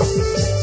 Música